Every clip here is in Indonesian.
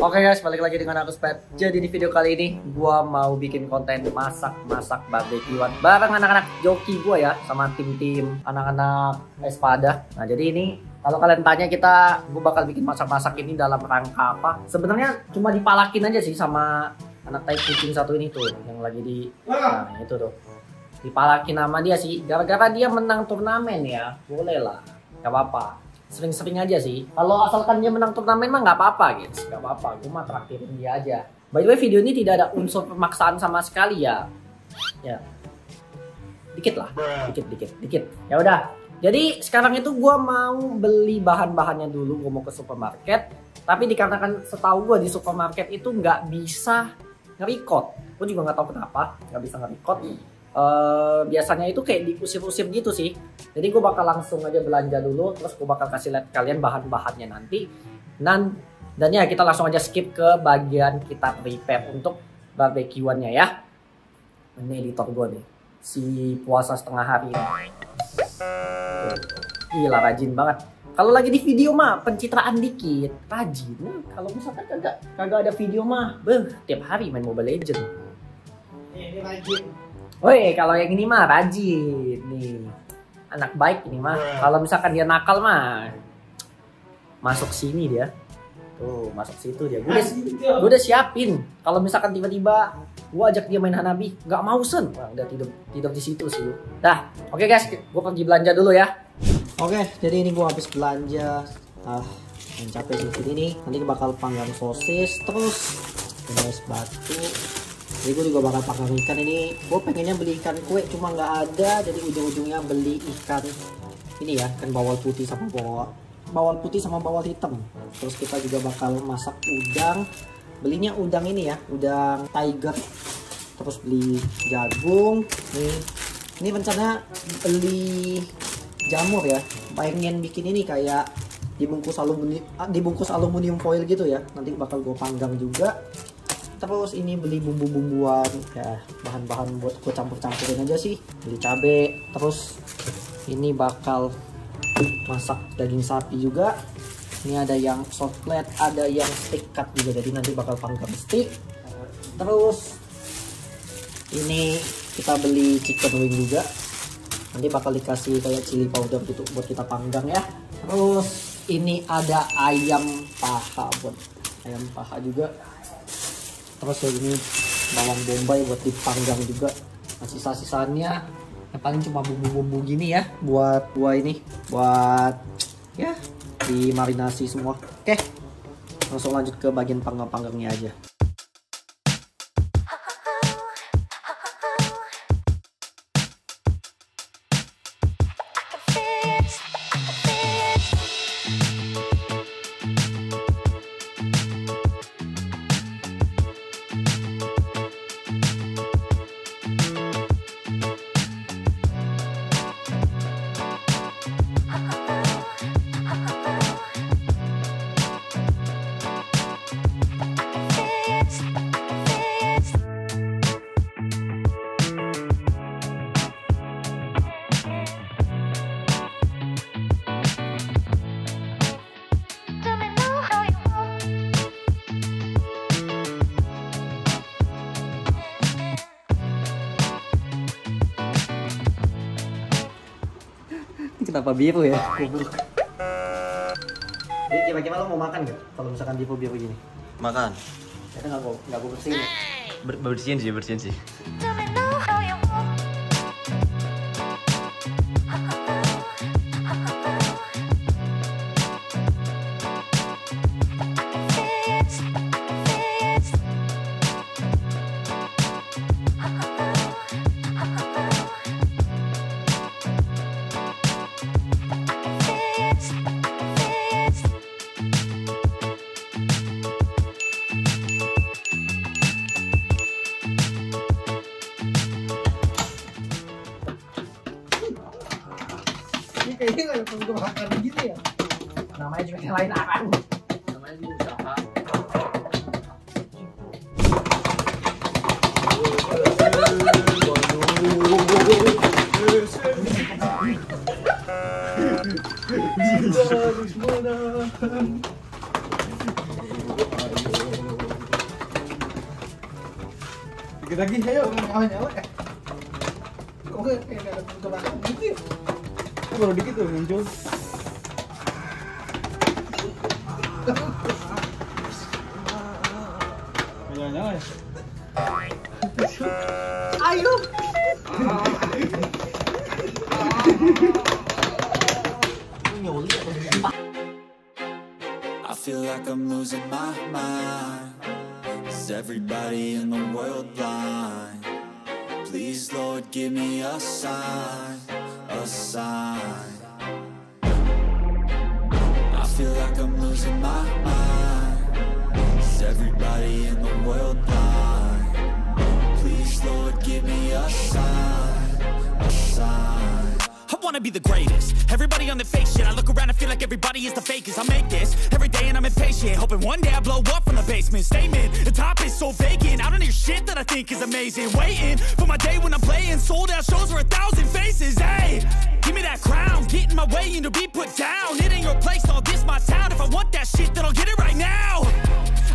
Oke guys, balik lagi dengan aku Spet. Jadi di video kali ini gua mau bikin konten masak-masak barbekyuan bareng anak-anak joki gua ya sama tim-tim anak-anak Espada. Nah, jadi ini kalau kalian tanya kita gua bakal bikin masak-masak ini dalam rangka apa? Sebenarnya cuma dipalakin aja sih sama anak tai kucing satu ini tuh yang lagi di nah, itu tuh. Dipalakin nama dia sih gara-gara dia menang turnamen ya. Boleh lah. Gak apa-apa sering-sering aja sih. Kalau asalkan dia menang turnamen mah nggak apa-apa guys, nggak apa-apa. Gue mah traktirin dia aja. By the way video ini tidak ada unsur pemaksaan sama sekali ya. Ya, dikit lah, dikit, dikit, dikit. Ya udah. Jadi sekarang itu gue mau beli bahan-bahannya dulu. Gue mau ke supermarket. Tapi dikarenakan setahu gue di supermarket itu nggak bisa nge-record. Gue juga nggak tahu kenapa nggak bisa nge-record uh, biasanya itu kayak diusir-usir gitu sih. Jadi gue bakal langsung aja belanja dulu, terus gue bakal kasih lihat kalian bahan-bahannya nanti. Dan dan ya kita langsung aja skip ke bagian kita prepare untuk barbekyuannya ya. Ini editor gue nih, si puasa setengah hari. Gila rajin banget. Kalau lagi di video mah pencitraan dikit, rajin. Kalau misalkan kagak kagak ada video mah, beh, tiap hari main Mobile Legend. Ini rajin. Woi, kalau yang ini mah rajin nih. Anak baik ini mah. Kalau misalkan dia nakal mah masuk sini dia. Tuh, masuk situ dia. Gue udah, udah siapin. Kalau misalkan tiba-tiba gue ajak dia main Hanabi, nggak mau sen. Wah, udah tidur tidur di situ sih. Dah, oke okay guys, gue pergi belanja dulu ya. Oke, okay, jadi ini gue habis belanja. Ah, yang capek sih ini. Nanti bakal panggang sosis, terus es batu, jadi gue juga bakal pakai ikan ini. Gue pengennya beli ikan kue cuma nggak ada. Jadi ujung-ujungnya beli ikan ini ya kan bawal putih sama bawal bawal putih sama bawal hitam. Terus kita juga bakal masak udang. Belinya udang ini ya udang tiger. Terus beli jagung. Nih ini rencana beli jamur ya. Pengen bikin ini kayak dibungkus aluminium dibungkus aluminium foil gitu ya. Nanti bakal gue panggang juga terus ini beli bumbu-bumbuan. Ya bahan-bahan buat gue campur-campurin aja sih. Beli cabe terus ini bakal masak daging sapi juga. Ini ada yang soft plate ada yang steak cut juga jadi nanti bakal panggang steak terus ini kita beli chicken wing juga. Nanti bakal dikasih kayak chili powder gitu buat kita panggang ya. Terus ini ada ayam paha buat ayam paha juga terus ya ini bawang bombay buat dipanggang juga. Nah, sisa-sisanya yang paling cuma bumbu-bumbu gini ya buat buah ini buat ya dimarinasi semua. Oke langsung lanjut ke bagian panggang-panggangnya aja kenapa biru ya? Goblok. Jadi kira-kira lo mau makan gak? Kalau misalkan biru biru gini? Makan. Ya nggak gue nggak gue bersihin. Ber bersihin sih, bersihin sih. ini kayaknya nggak ada gitu ya? Namanya juga yang lain akan. Kita lagi, ayo, nyawa-nyawa ya. Kok kayak ada gitu ya? Ini baru dikit tuh muncul. Nyala-nyala ya. Ayo. I feel like I'm losing my mind. Is everybody in the world blind? Please, Lord, give me a sign, I feel like I'm losing my mind. Is everybody in the world blind? Please, Lord, give me a sign, a sign. I wanna be the greatest. Everybody on the fake shit. I look around and feel like everybody is the fakest. I make this every day and I'm impatient. Hoping one day I blow up from the basement. Statement, the top think is amazing. Waiting for my day when I'm playing. Sold out shows for a thousand faces. Hey, give me that crown. Get in my way and to be put down. It ain't your place, all this my town. If I want that shit, then I'll get it right now.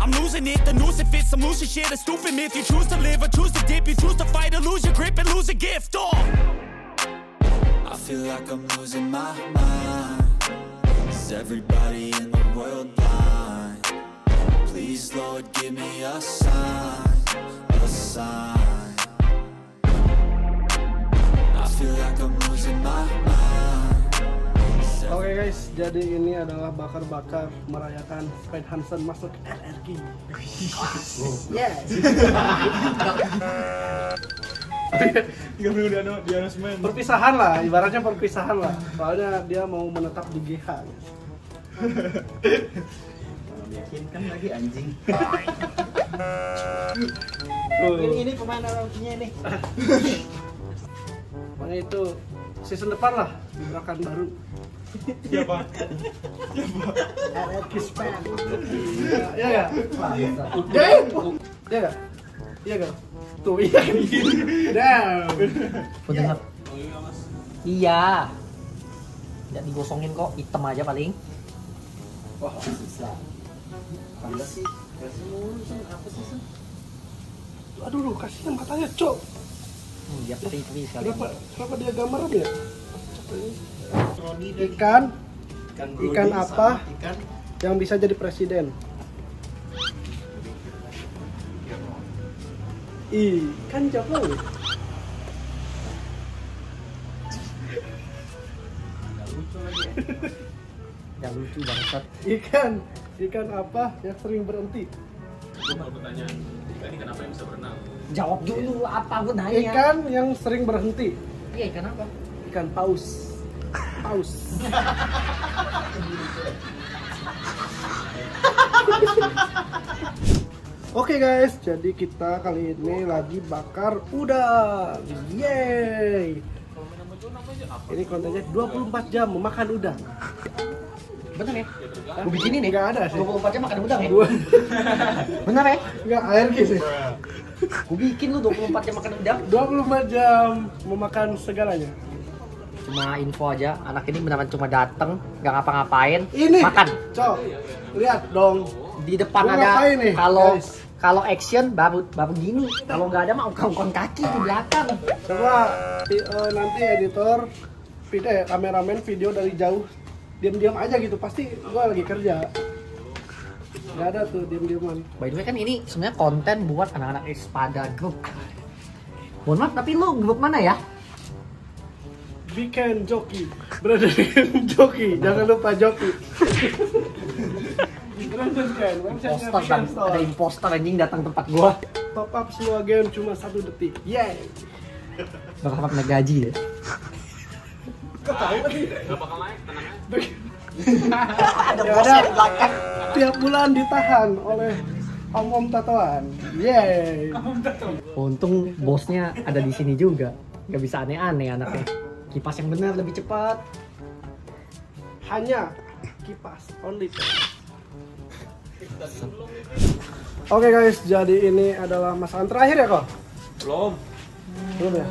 I'm losing it, the noose it fits. I'm losing shit, a stupid myth. You choose to live or choose to dip. You choose to fight or lose your grip and lose a gift. Oh. I feel like I'm losing my mind. Is everybody in the world blind? Please, Lord, give me a sign, a sign. I feel like I'm losing my mind. Is Oke guys, jadi ini adalah bakar-bakar merayakan Fred Hansen masuk RRQ. Yes. Tiga minggu di ano di announcement. Perpisahan lah, ibaratnya perpisahan lah. Soalnya dia mau menetap di GH. Meyakinkan lagi anjing. Ini ini pemain RRQ-nya ini. Pokoknya itu season depan lah gebrakan baru. Siapa? Span. Iya ya? Iya Iya gak? Iya gak? Tuh iya kan? Damn. Bener. Iya. Tidak digosongin kok, hitam aja paling. Wah, susah. Gila sih. Kasih mulu Sen. apa sih Sen? Aduh lu kasihan katanya cok. Hmm, dia sekali. Kenapa kenapa dia gambaran ya? Ikan Ikan apa? Ikan. yang bisa jadi presiden. Ikan Jokowi. Yang lucu bangsat. Ikan ikan apa yang sering berhenti? Jawab dulu apa gue nanya. Ikan yang sering berhenti. Iya, ikan apa? Ikan paus. Paus. Oke guys, jadi kita kali ini lagi bakar udang. Yeay. Ini kontennya 24 jam memakan udang. Bener ya? Gue bikinin nih. Nggak ada sih. 24 jam makan udang ya? Bener ya? Enggak alergi sih. Gue bikin lu 24 jam makan udang. 24 jam memakan segalanya. Cuma info aja, anak ini beneran cuma dateng, nggak ngapa-ngapain, Ini. makan. Cok. Lihat dong. Di depan Gua ada kalau kalau action baru baru gini. Kalau nggak ada mah ungkang-ungkang kaki di belakang. Coba eh, nanti editor video kameramen video dari jauh diam-diam aja gitu pasti gua lagi kerja. Nggak ada tuh diam-diaman. By the way kan ini sebenarnya konten buat anak-anak Espada Group. Mohon maaf, tapi lu grup mana ya? Weekend Joki. Brother Joki. Jangan lupa Joki. Brother Ken website Poster dan ada imposter anjing datang tempat gua. top up semua game cuma satu detik. Yeay Berapa kena gaji ya? Ada bosnya di belakang tiap bulan ditahan oleh om om tatoan Yeay Untung bosnya ada di sini juga. Gak bisa aneh-aneh anaknya. Kipas yang benar lebih cepat. hanya kipas only Oke guys, jadi ini adalah masakan terakhir ya kok? Belum. Belum ya?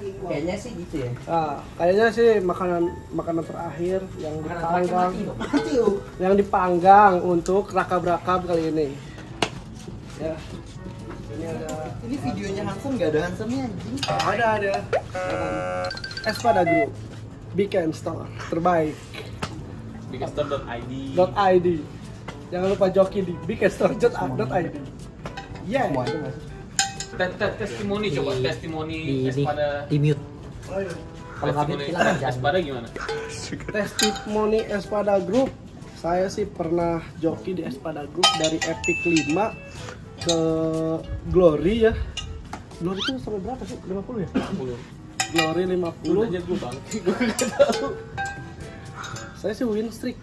Kayaknya sih gitu ya. Ah, kayaknya sih makanan makanan terakhir yang dipanggang, yang dipanggang untuk rakab-rakab kali ini. Ya. Ini ada Ini videonya Hansen nggak ada Hansennya anjing. ada ada. Espada Group Weekend Store terbaik. Biggester.id .id jangan lupa joki di weekendstore.id yeah tes- testimoni coba. Testimoni Espada di mute. Kalau aja Espada gimana? Testimoni Espada Group. Saya sih pernah joki di Espada Group dari Epic 5 ke Glory ya. Glory itu sampai berapa sih? 50 ya? 10 Glory Lu 50 aja gue bang saya sih win streak.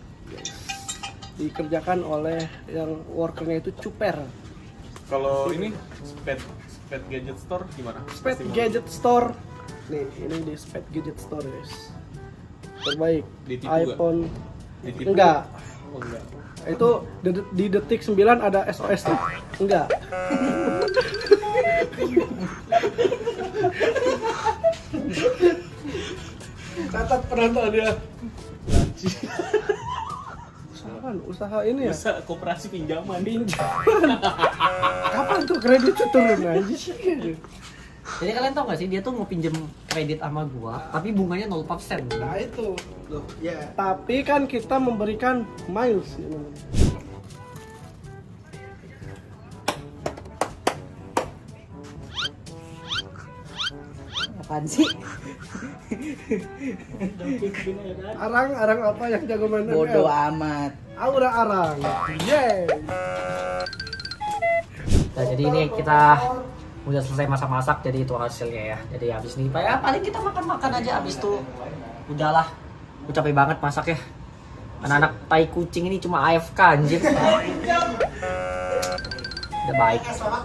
Dikerjakan oleh yang workernya itu cuper. Kalau ini Sped Sped Gadget Store gimana? Sped. Gadget Store. Nih ini di Sped Gadget Store guys. Terbaik. Ditipu iPhone. Ditipu? enggak. Oh, enggak. Itu di, di detik 9 ada SOS tuh enggak. Catat penonton ya usaha usaha ini ya? Bisa koperasi pinjaman. Pinjaman. Kapan tuh kreditnya turun aja sih jadi kalian tau gak sih dia tuh mau pinjem kredit sama gua tapi bunganya 0% nah itu. Loh, ya. tapi kan kita memberikan miles ya, apaan sih arang arang apa yang jago main ML? Bodoh amat. aura arang yeay Nah, jadi ini kita udah selesai masak-masak jadi itu hasilnya ya. Jadi habis ini ya paling kita makan-makan aja habis itu udahlah. Gue capek banget masak ya. Anak-anak tai kucing ini cuma AFK anjir. Udah baik. selamat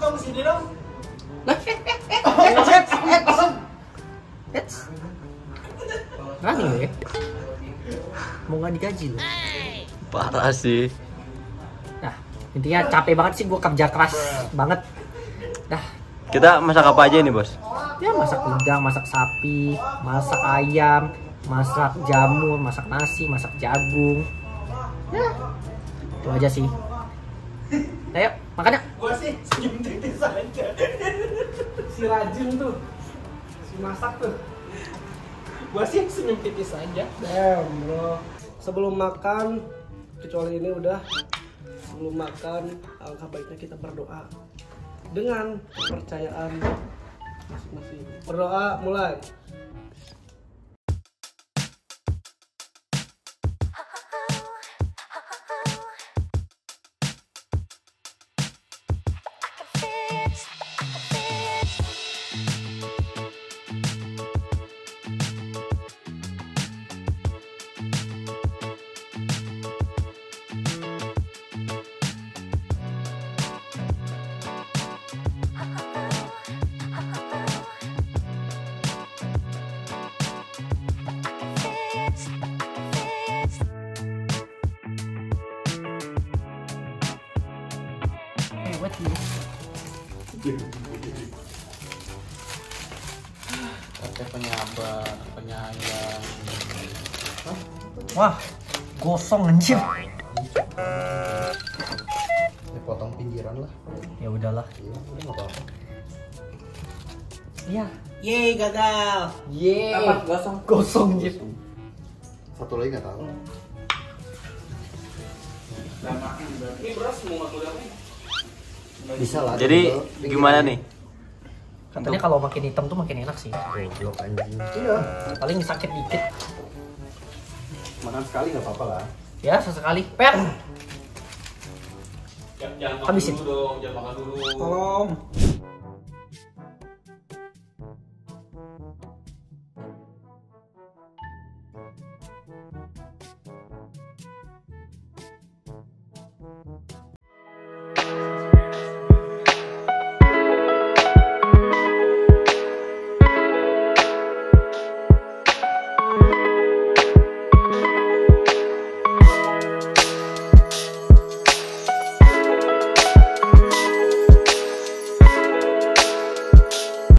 Berani lu ya? Mau nggak digaji lu? Parah sih. Nah, intinya capek banget sih gue kerja keras banget. Dah, Kita masak apa aja nih, Bos? ya masak udang, masak sapi, masak ayam, masak jamur, masak nasi, masak jagung. Ya, itu aja sih. Ayo, makan yuk. gua sih senyum tipis aja si rajin tuh masak tuh. Gua sih senyum tipis aja. Damn bro. Sebelum makan kecuali ini udah. Sebelum makan alangkah baiknya kita berdoa. Dengan kepercayaan masing-masing. Berdoa mulai Kakek penyabar penyayang Wah, gosong anjir. Potong pinggiran lah. Ya udahlah. Iya, udah nggak apa-apa. Iya. Yeay, gagal. Yeay. Apa? Gosong. Gosong gitu. Satu lagi nggak tahu. ini beras mau nggak kuliah Bisa lah. Jadi tinggal gimana nih? Katanya kalau makin hitam tuh makin enak sih. Goblok anjing. iya Paling sakit dikit. Makan sekali nggak apa-apa lah. Ya, sesekali. Per. Habisin. dulu dong jangan makan dulu tolong